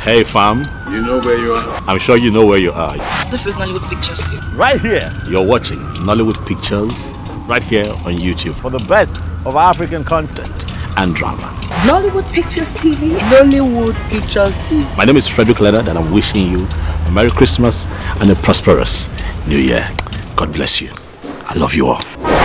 Hey fam. You know where you are? I'm sure you know where you are. This is Nollywood Pictures TV. Right here. You're watching Nollywood Pictures right here on YouTube for the best of African content and drama. Nollywood Pictures TV. Nollywood Pictures TV. My name is Frederick Leonard and I'm wishing you a Merry Christmas and a prosperous New Year. God bless you. I love you all.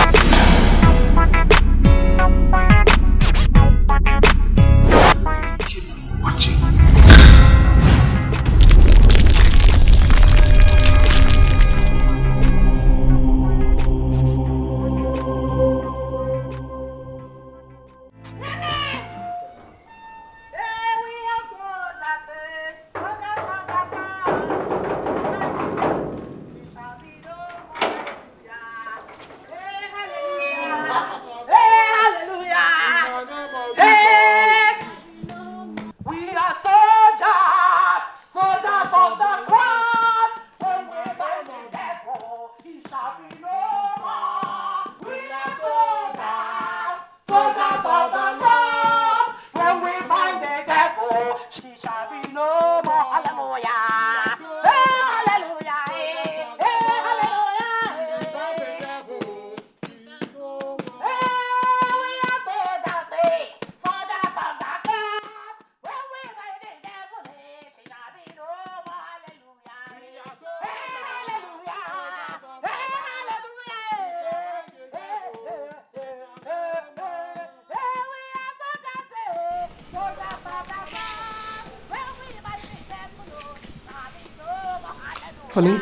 Honey,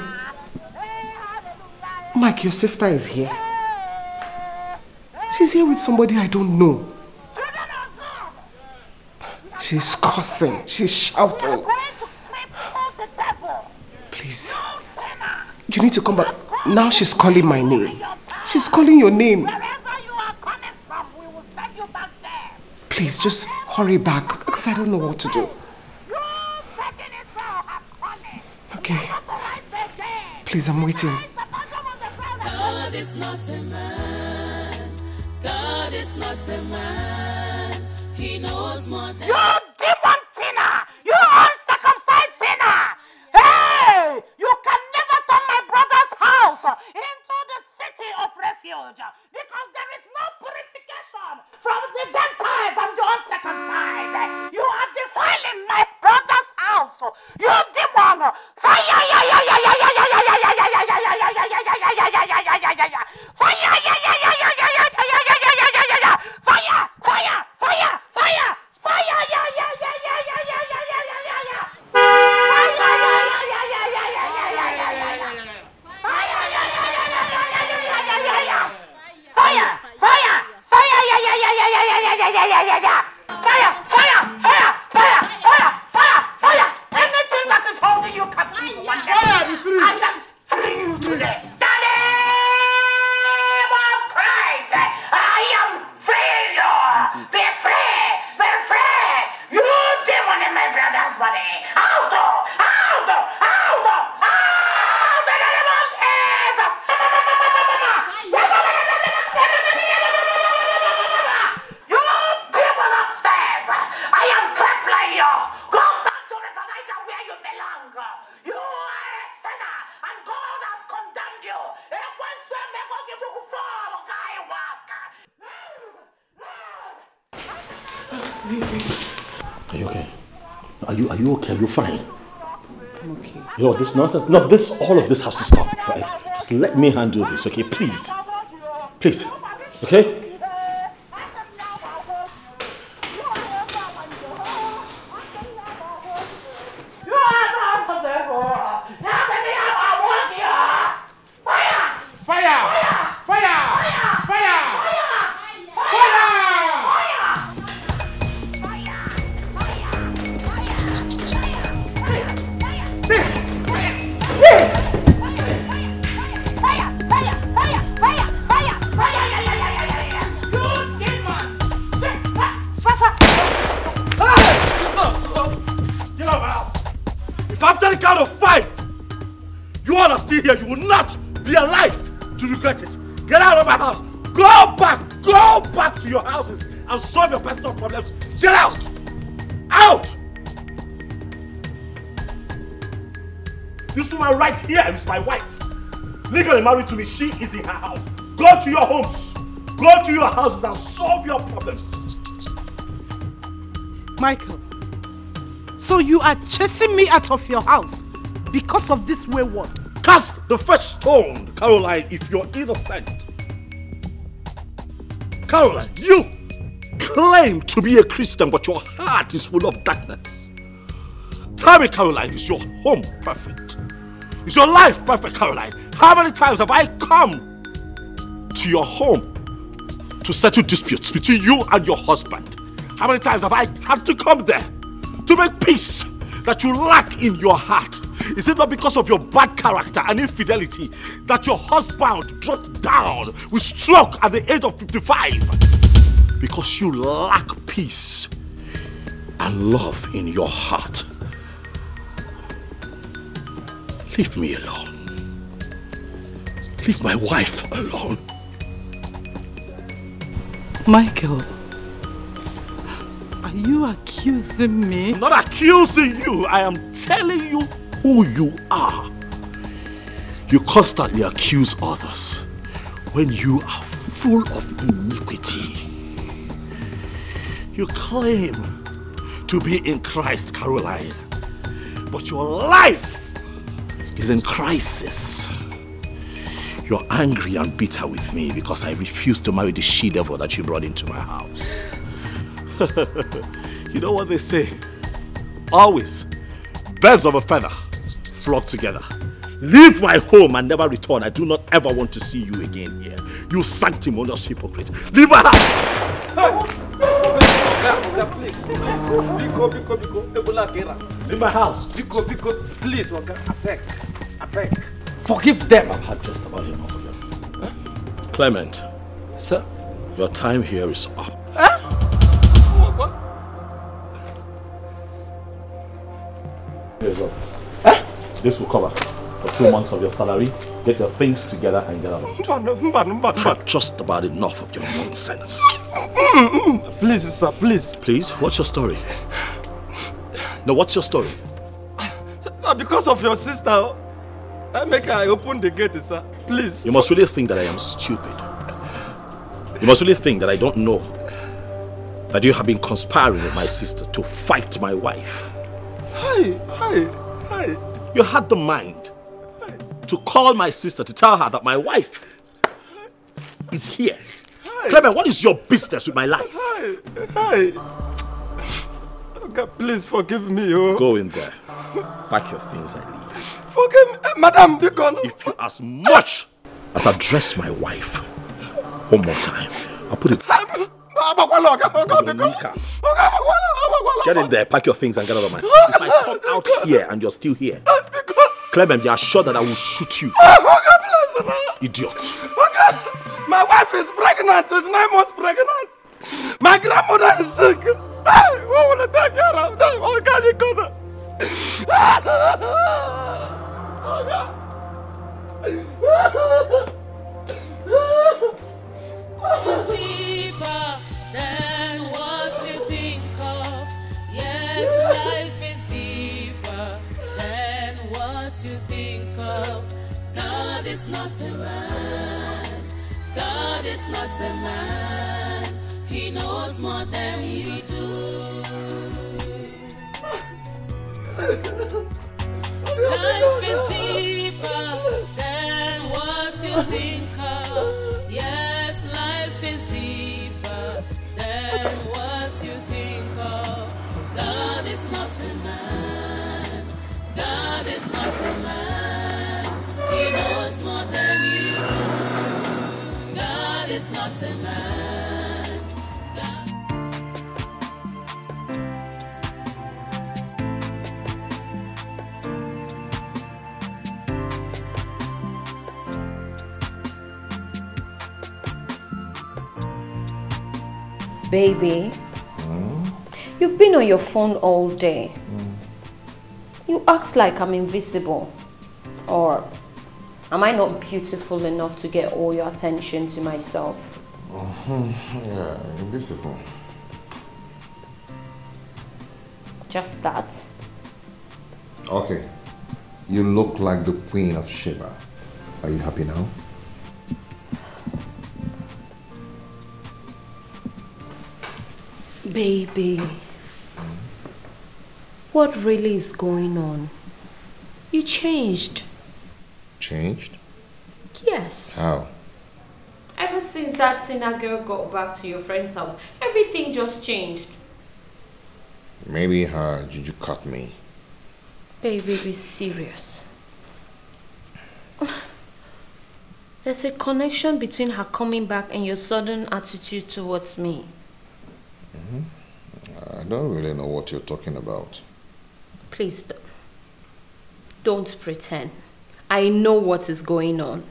Mike, your sister is here. She's here with somebody I don't know. She's cursing. She's shouting. Please. You need to come back. Now she's calling my name. She's calling your name. Please, just hurry back because I don't know what to do. Please, I'm waiting. God is not a man. God is not a man. He knows more than. You You know this nonsense. No, this all of this has to stop, right? Just let me handle this, okay? Please, please, okay? Married to me, she is in her house. Go to your homes. Go to your houses and solve your problems. Michael, so you are chasing me out of your house because of this wayward. Cast the first stone, Caroline, if you're innocent. Caroline, you claim to be a Christian, but your heart is full of darkness. Tell me, Caroline, is your home perfect? Is your life perfect, Caroline? How many times have I come to your home to settle disputes between you and your husband? How many times have I had to come there to make peace that you lack in your heart? Is it not because of your bad character and infidelity that your husband dropped down with stroke at the age of 55? Because you lack peace and love in your heart. Leave me alone. Leave my wife alone. Michael, are you accusing me? I'm not accusing you. I am telling you who you are. You constantly accuse others when you are full of iniquity. You claim to be in Christ, Caroline, but your life is in crisis. You're angry and bitter with me because I refused to marry the she-devil that you brought into my house. you know what they say? Always, birds of a feather flock together. Leave my home and never return. I do not ever want to see you again here. You sanctimonious hypocrite. Leave my house! Oga, please, please. Biko, biko, biko. Ebola Kera. Leave my house. Biko, biko. Please, Oga. I beg. I beg. Forgive them. I've had just about enough of you. Clement. Sir? Your time here is up. What? what? Here is up. This will cover for two months of your salary. Get your things together and get out. I've had just about enough of your nonsense. Please, sir, please. Please, what's your story? No, what's your story? Because of your sister, I make her open the gate, sir. Please. You must really think that I am stupid. You must really think that I don't know that you have been conspiring with my sister to fight my wife. Hi, hi, hi. You had the mind to call my sister to tell her that my wife is here. Clement, what is your business with my life? Hi, hi. Okay, please forgive me, oh. Go in there. Pack your things and leave. Forgive me, eh, Madam. If you as much as address my wife one more time, I'll put it. Abakwala, Oga, Oga, Bikon. Nika. Oga, Abakwala, Abakwala. Get in there, pack your things and get out of my If I come out here and you're still here, Clement, be assured that I will shoot you. Oga, please, sir. Idiot. Oh, Oga, my wife is pregnant. Is nine months pregnant. My grandmother is sick. Hey, who will take care of them? Oh, Oga, you gonna. Ah, oh, is deeper than what you think of. Yes, life of. God is not a man. God is not a man. He knows more than we do. Life is deeper than what you think Baby, hmm? you've been on your phone all day. Hmm. You act like I'm invisible. Or am I not beautiful enough to get all your attention to myself? Mm-hmm. yeah, beautiful. Just that? Okay. You look like the Queen of Sheba. Are you happy now? Baby, what really is going on? You changed. Changed? Yes. How? Ever since that Tina girl got back to your friend's house, everything just changed. Maybe her juju caught me. Baby, be serious. There's a connection between her coming back and your sudden attitude towards me. Mm-hmm. I don't really know what you're talking about. Please don't, don't pretend. I know what is going on.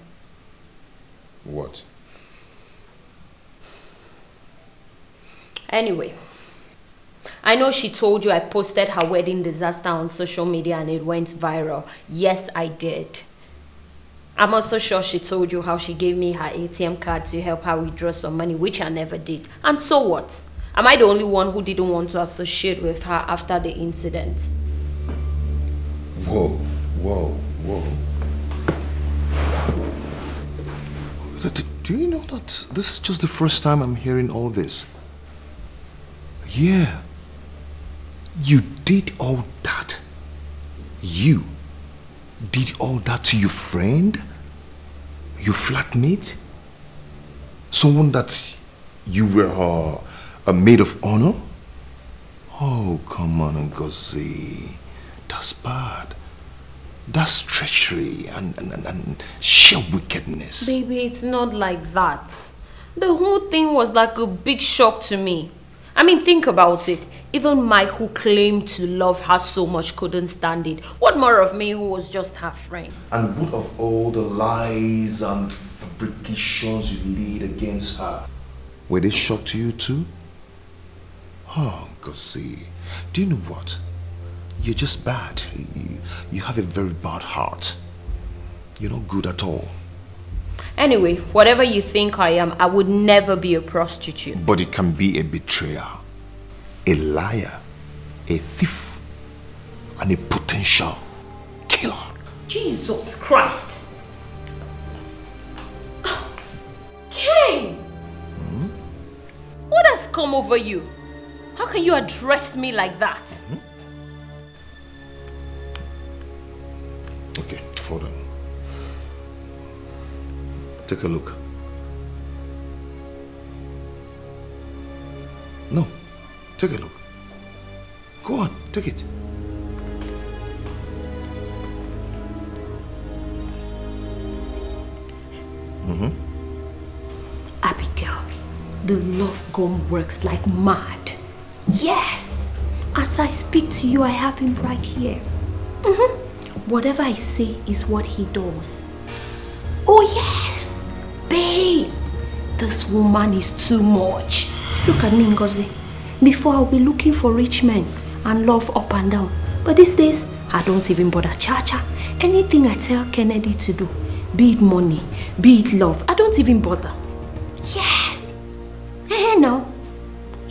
What? Anyway, I know she told you I posted her wedding disaster on social media and it went viral. Yes, I did. I'm also sure she told you how she gave me her ATM card to help her withdraw some money, which I never did. And so what? Am I the only one who didn't want to associate with her after the incident? Whoa, whoa, whoa. Do you know that this is just the first time I'm hearing all this? Yeah. You did all that. You did all that to your friend? Your flatmate? Someone that you were her a maid of honor? Oh, come on, Ngozi. That's bad. That's treachery and, and, and, and sheer wickedness. Baby, it's not like that. The whole thing was like a big shock to me. I mean, think about it. Even Mike, who claimed to love her so much, couldn't stand it. What more of me, who was just her friend? And what of all the lies and fabrications you laid against her? Were they shock to you too? Oh, Ngozi, do you know what? You're just bad. You, you have a very bad heart. You're not good at all. Anyway, whatever you think I am, I would never be a prostitute. But it can be a betrayer, a liar, a thief, and a potential killer. Jesus Christ! Ken! Hmm? What has come over you? How can you address me like that? Okay, hold on. Take a look. No, take a look. Go on, take it. Mm-hmm. Abigail, the love gun works like mad. Yes! As I speak to you, I have him right here. Mhm. Whatever I say is what he does. Oh, yes! Babe! This woman is too much. Look at me, Ngozi. Before I'll be looking for rich men and love up and down. But these days, I don't even bother cha-cha. Anything I tell Kennedy to do, be it money, be it love, I don't even bother.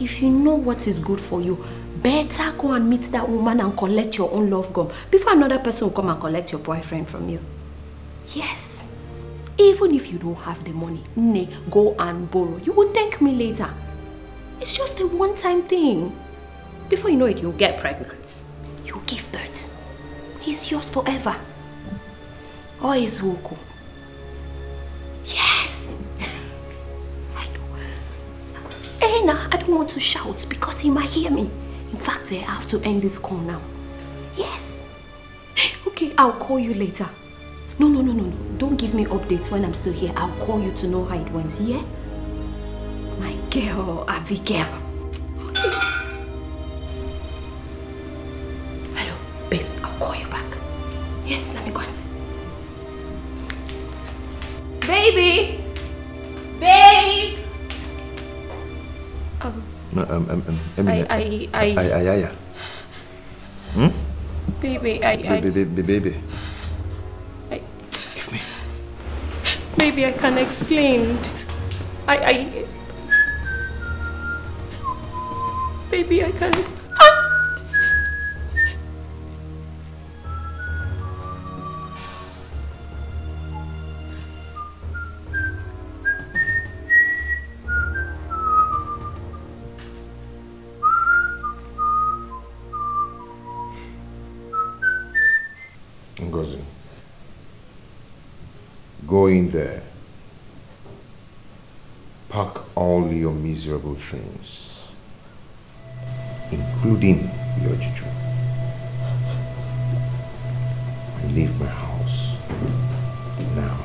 If you know what is good for you, better go and meet that woman and collect your own love gum before another person will come and collect your boyfriend from you. Yes. Even if you don't have the money, nay, go and borrow. You will thank me later. It's just a one-time thing. Before you know it, you'll get pregnant. You'll give birth. He's yours forever. Or is Woko? Eh, I don't want to shout because he might hear me. In fact, eh, I have to end this call now. Yes. Okay, I'll call you later. No, no, no, no, no. Don't give me updates when I'm still here. I'll call you to know how it went, yeah? My girl, Abigail. Hello, babe. I'll call you back. Yes, let me go and see. Baby! No, um, um, um, Emily. I- I- I- I, I, I, I. Hmm? baby, I, I, Baby, baby, baby. Maybe I can explain. I, I. Baby, I can. In there. Pack all your miserable things, including your juju, and leave my house now.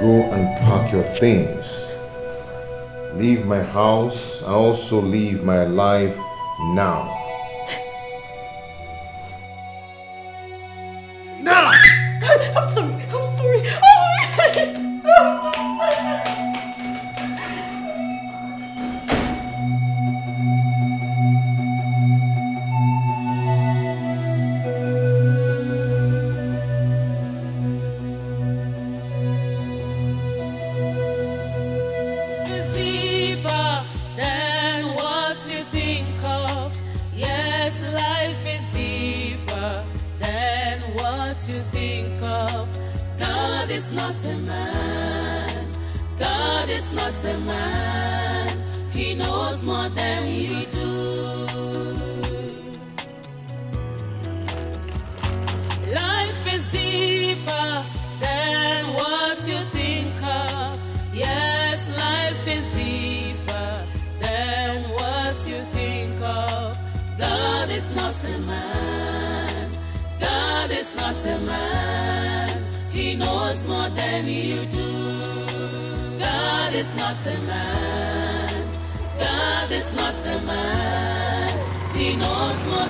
Go and pack your things. Leave my house and also leave my life. Now! Not a man. God is not a man. He knows more than you do. God is not a man. God is not a man. He knows more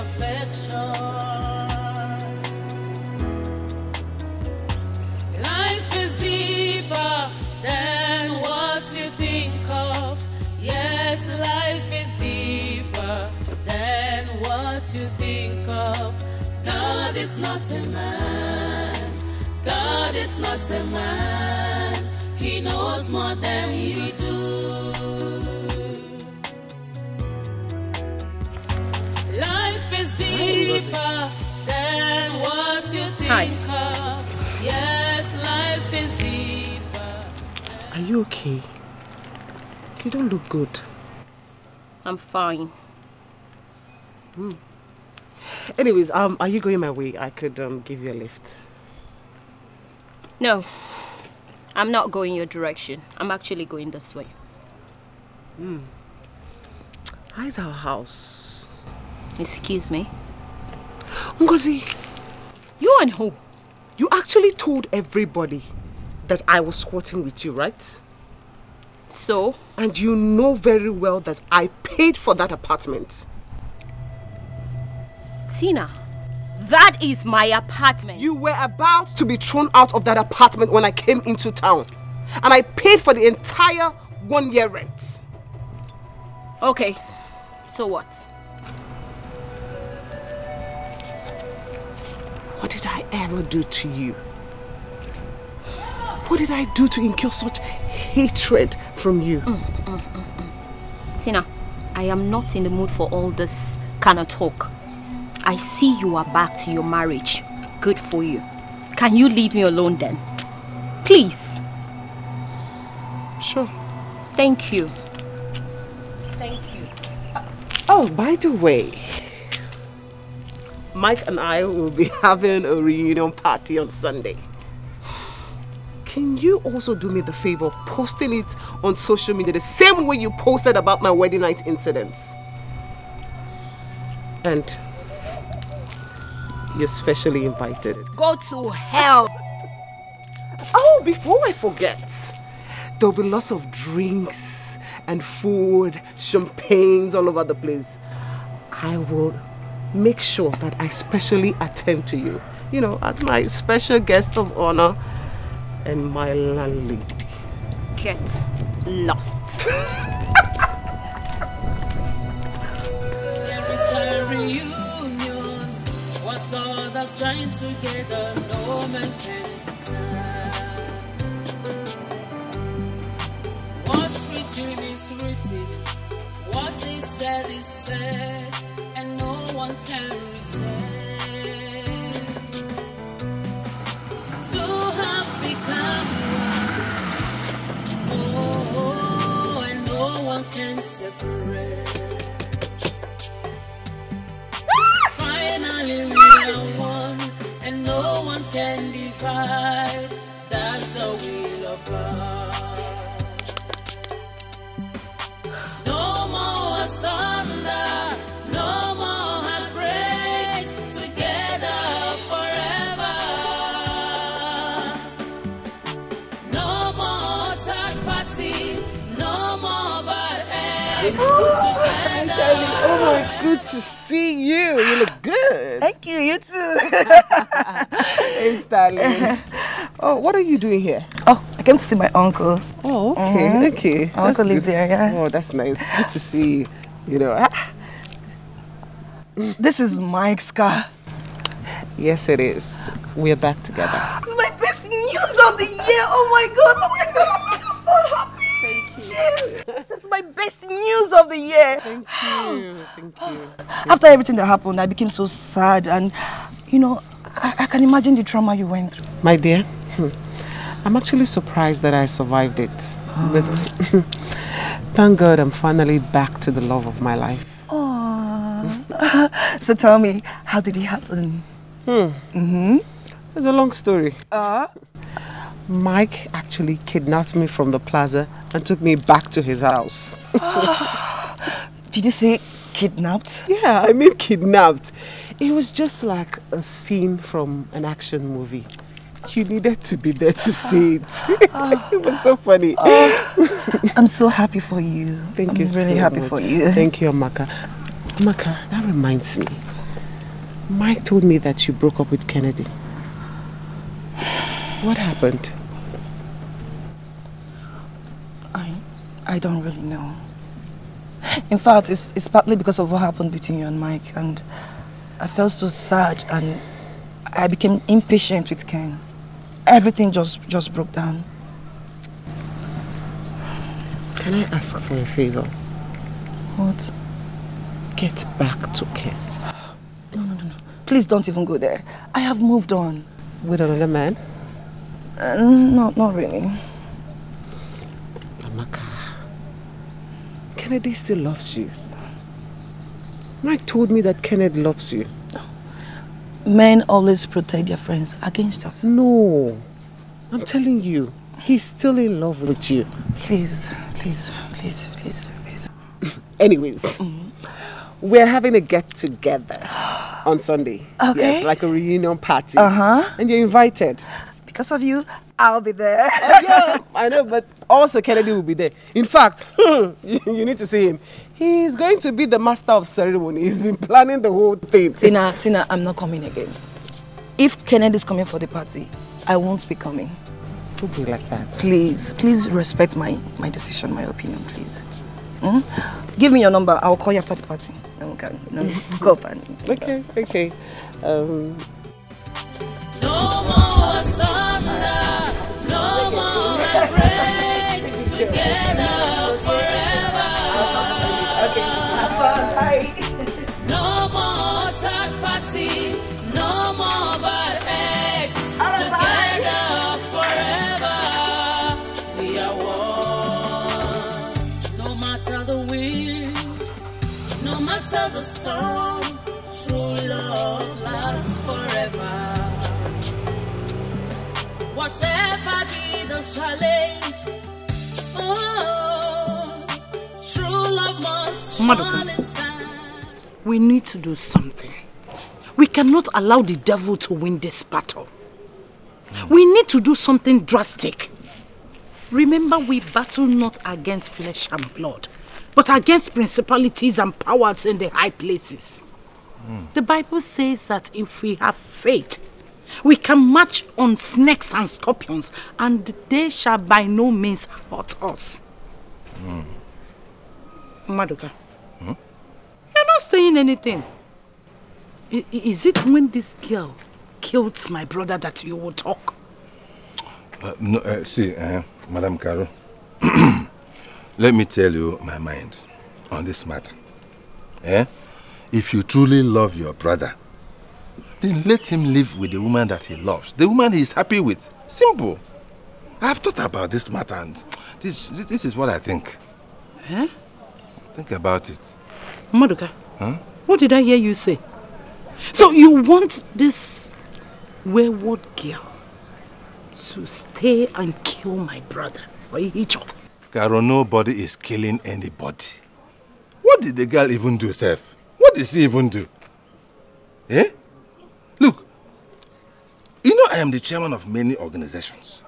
imperfection. Life is deeper than what you think of. Yes, life is deeper than what you think of. God is not a man. God is not a man. He knows more than you do. What you think of. Yes, life is deeper. Are you okay? You don't look good. I'm fine. Hmm. Anyways, um, are you going my way? I could um give you a lift. No, I'm not going your direction. I'm actually going this way. Hmm. How's our house? Excuse me? Ngozi, you and who? You actually told everybody that I was squatting with you, right? So? And you know very well that I paid for that apartment. Tina, that is my apartment. You were about to be thrown out of that apartment when I came into town. And I paid for the entire one year rent. Okay, so what? What did I ever do to you? What did I do to incur such hatred from you? Mm, mm, mm, Tina, I am not in the mood for all this kind of talk. I see you are back to your marriage. Good for you. Can you leave me alone then? Please. Sure. Thank you. Thank you. Oh, by the way, Mike and I will be having a reunion party on Sunday. Can you also do me the favor of posting it on social media the same way you posted about my wedding night incidents? And you're specially invited. Go to hell. Oh, before I forget, there'll be lots of drinks and food, champagnes all over the place. I will make sure that I specially attend to you. You know, as my special guest of honor and my landlady. Get lost. There is a reunion. What God has joined together, no man can return. What's written is written. What is said is said, and no one can resist. Two have become. Oh, and no one can separate. Finally, we are one, and no one can divide. Oh my, good to see you. You look good. Thank you, you too. Thanks, darling. Oh, what are you doing here? Oh, I came to see my uncle. Oh, okay, Mhm. okay. My That's uncle lives good. here, yeah. Oh, that's nice. Good to see you. You know, ah, This is Mike's car. yes, it is. We're back together. It's my best news of the year. Oh my god, oh my god, oh my god, I'm so happy. You. This is my best news of the year. Thank you. Thank you. After everything that happened, I became so sad and, you know, I, I can imagine the trauma you went through. My dear, hmm, I'm actually surprised that I survived it. But thank God I'm finally back to the love of my life. Aww. so tell me, how did it happen? Hmm. Mm-hmm. It's a long story. Uh, Mike actually kidnapped me from the plaza and took me back to his house. did you say kidnapped? Yeah, I mean kidnapped. It was just like a scene from an action movie. You needed to be there to see it. it was so funny. Oh, I'm so happy for you. Thank I'm you really so happy much. for you. Thank you, Amaka. Amaka, that reminds me. Mike told me that you broke up with Kennedy. What happened? I, I don't really know. In fact, it's, it's partly because of what happened between you and Mike, and I felt so sad, and I became impatient with Ken. Everything just just broke down. Can I ask for a favor? What? Get back to Ken. No, no, no, no. Please don't even go there. I have moved on. With another man? Uh, no, not really. Amaka, Kennedy still loves you. Mike told me that Kennedy loves you. Men always protect their friends against us. No, I'm telling you, he's still in love with you. Please, please, please, please, please. Anyways, we're having a get together on Sunday. Okay. Yes, like a reunion party. Uh-huh. And you're invited. Because of you, I'll be there. Oh, yeah, I know, but also Kennedy will be there. In fact, you, you need to see him. He's going to be the master of ceremony. He's been planning the whole thing. Tina, Tina, I'm not coming again. If Kennedy's coming for the party, I won't be coming. Don't be like that. Please, please respect my, my decision, my opinion, please. Hmm? Give me your number. I'll call you after the party. Then we can you go up and... Okay, okay. Um, No more asunder, no more heartbreaks. Together forever. Okay, have fun. Bye. No more third party, no more bad eggs. Together forever, we are one. No matter the wind, no matter the storm, true love lasts forever. Whatever be the challenge, oh, true love must Maduka. We need to do something. We cannot allow the devil to win this battle. We need to do something drastic. Remember, we battle not against flesh and blood, but against principalities and powers in the high places. Hmm. The Bible says that if we have faith, we can march on snakes and scorpions, and they shall by no means hurt us. Hmm. Maduka, you're not saying anything. I- Is it when this girl killed my brother that you will talk? Uh, no, uh, see, uh, Madam Caro, let me tell you my mind on this matter. Eh? If you truly love your brother, then let him live with the woman that he loves, the woman he is happy with. Simple. I've thought about this matter and this, this, is what I think. Huh? Think about it. Maduka, Huh? what did I hear you say? So you want this wayward girl to stay and kill my brother for each other? Caro, nobody is killing anybody. What did the girl even do, Seth? What did she even do? Eh? You know I am the chairman of many organizations.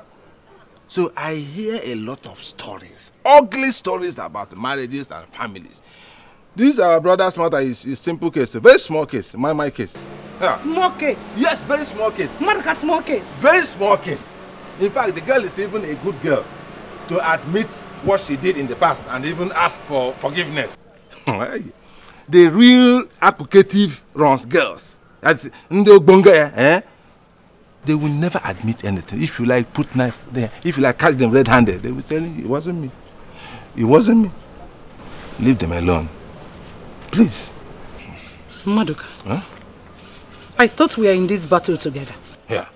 So I hear a lot of stories, ugly stories about marriages and families. This our brother's matter is a simple case, a very small case, my my case. Yeah. Small case. Yes, very small case. Maduka, small case. Very small case. In fact, the girl is even a good girl to admit what she did in the past and even ask for forgiveness. the real applicative runs girls. That's Ndo Bonga, eh? They will never admit anything. If you like put knife there, if you like catch them red-handed, they will tell you it wasn't me. It wasn't me. Leave them alone. Please. Maduka, Huh? I thought we are in this battle together. Yeah.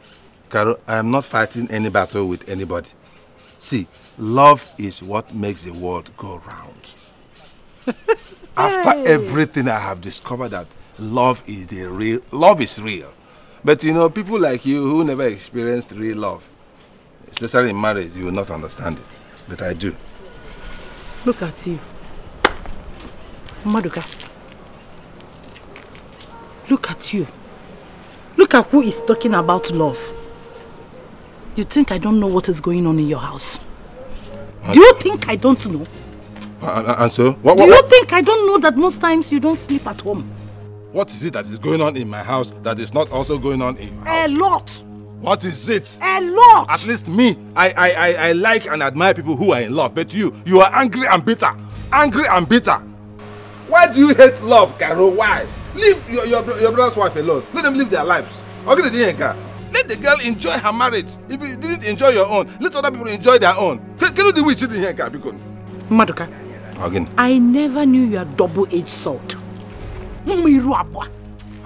Carol, I am not fighting any battle with anybody. See, love is what makes the world go round. After everything I have discovered that love is the real love is real. But you know, people like you who never experienced real love, especially in marriage, you will not understand it. But I do. Look at you. Maduka. Look at you. Look at who is talking about love. You think I don't know what is going on in your house? Do you think I don't know? And, and so, what, Do you think I don't know that most times you don't sleep at home? What is it that is going on in my house that is not also going on in your A lot. What is it? A lot. At least me, I, I, I, I like and admire people who are in love. But you, you are angry and bitter. Angry and bitter. Why do you hate love, Carol? Why? Leave your, your, your brother's wife alone. Let them live their lives. Okay. Let the girl enjoy her marriage. If you didn't enjoy your own, let other people enjoy their own. Can, you do which in Yenka? Because Maduka, again, I never knew you are double-edged sword. Mmiru abụọ.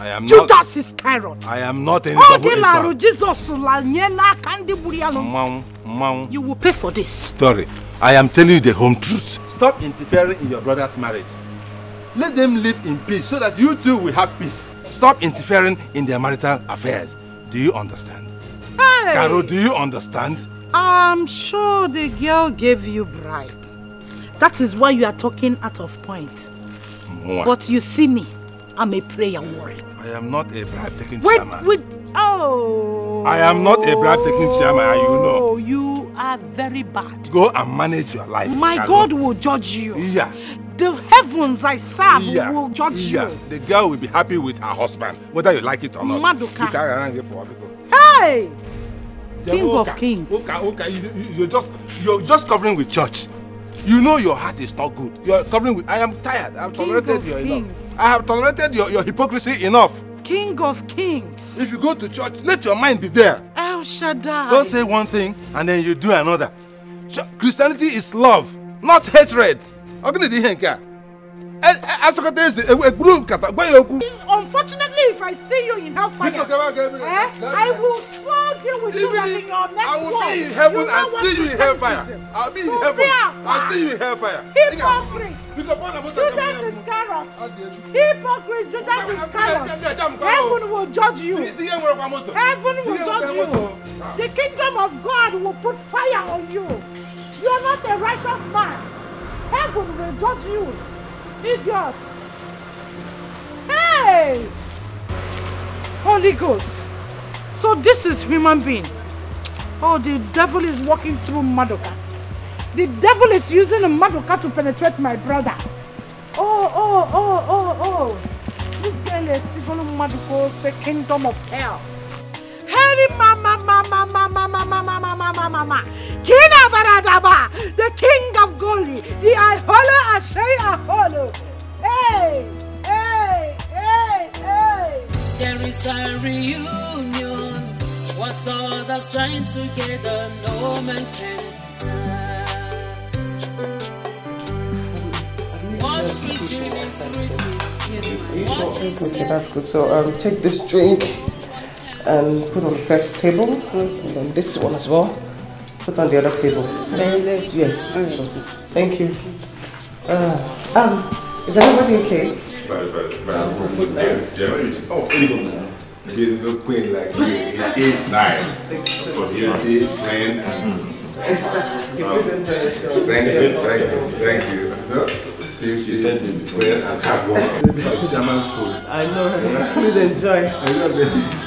I am not. Judas Iscariot. I am not any Ọ gị larụ sword. Jizọs la nye n'aka ndị gburu ya nụ. Mmanwụ, mmanwụ. You will pay for this. story. I am telling you the home truth. Stop interfering in your brother's marriage. Let them live in peace so that you too will have peace. Stop interfering in their marital affairs. Do you understand? Hey! Caro, do you understand? I'm sure the girl gave you bribe. That is why you are talking out of point. Mwah. But you see me, I'm a prayer warrior. I am not a bribe taking Wait, chairman. wait, oh. I am not a bribe taking chairman, and you know. Oh, you are very bad. Go and manage your life. My Caro. God will judge you. Yeah. The heavens I serve Yeah. will judge yeah. you. The girl will be happy with her husband, whether you like it or not. Maduka. You carry around here for people. Hey! King Yeah, of okay, kings. Okay, okay. You, you, you're just you're just covering with church. You know your heart is not good. You're covering with. I am tired. I have King tolerated your kings. enough. I have tolerated your, your hypocrisy enough. King of kings. If you go to church, let your mind be there. El Shaddai. Don't say one thing and then you do another. Ch- Christianity is love, not hatred. Ọgịnị dị ihe nke a? Asọkọta eze, e- egburu nkata, gwa ya okwu. Unfortunately, if I see you in hellfire, eh, I will flog you with you as in your next I will be in heaven and see you in hellfire. is. I'll be in You heaven. fear. I'll see you in hellfire. Hypocrite. Judas Iscariot. ya. Hypocrite, Judas Iscariot. Heaven will judge you. Heaven will judge you. The kingdom of God will put fire on you. You are not a righteous man. Heaven will judge you. Idiot. Hey! Holy Ghost. So this is human being. Oh, the devil is walking through Madoka. The devil is using a Madoka to penetrate my brother. Oh, oh, oh, oh, oh. This girl ga-esigolu mmadụ ka ofe kingdom of hell heri mama mama mama mama mama mama mama kina baradaba the king of glory the iholo ashei aholo hey hey hey hey There is a reunion. What God has joined together, no man can divide. What's written is written. What is Okay, that's good. So um, take this drink and put on the first table, and then this one as well. Put on the other table. Yes. Thank you. Uh, um, is everybody okay? Very, very, very. Yes, yeah. Oh, anyone. Beautiful queen like you. It is nice. For beauty, friend, and. Please enjoy yourself. Thank you, thank you, thank you. No? Beauty, friend, and hard work. Chairman's food. I know. right? Please enjoy.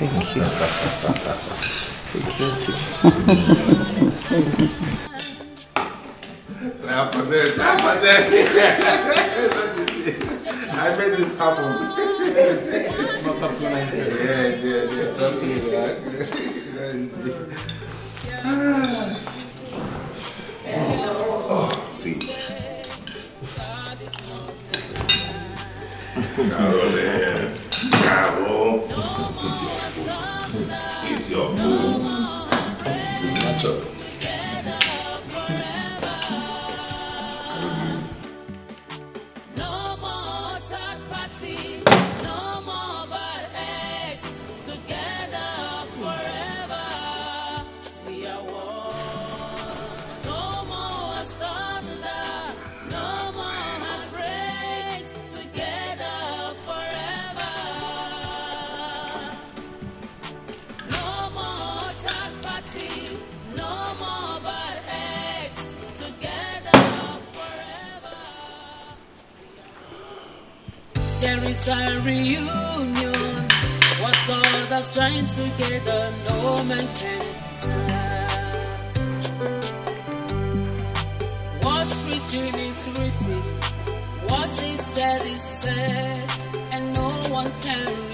Thank you. Thank you, that. I made this happen. yeah, yeah, yeah. a reunion. What God has joined together, no man can. What's written is written. What is said is said, and no one can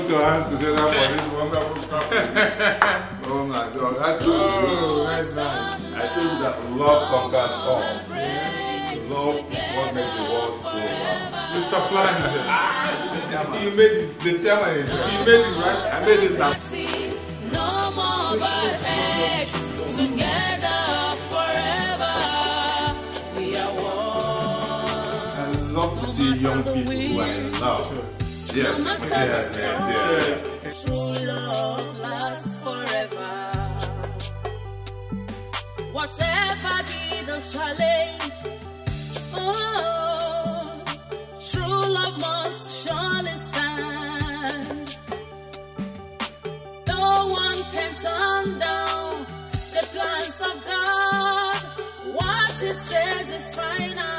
put your hands together for this wonderful couple. oh my God. I told you, right now, I told you that love conquers all. Love is what makes the world go round. Mr. Fly, ah, you made this. The chairman is You made this, right? I made this happen. No more bad eggs. Together forever, we are one. I love to see young people Yes, No matter yes, the yes, yes. storm, true love lasts forever. Whatever be the challenge, oh, true love must surely stand. No one can turn down the plans of God. What He says is final.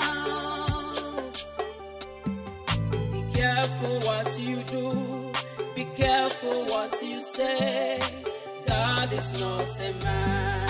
Careful what you do. Be careful what you say. God is not a man.